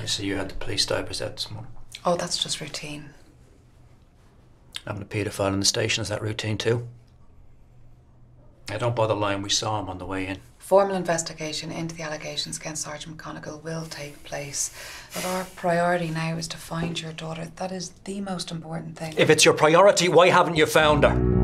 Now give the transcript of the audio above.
I see you had the police diapers out this morning. Oh, that's just routine. Having a paedophile in the station, is that routine too? Now, don't bother lying, we saw him on the way in. Formal investigation into the allegations against Sergeant McConaughey will take place. But our priority now is to find your daughter. That is the most important thing. If it's your priority, why haven't you found her?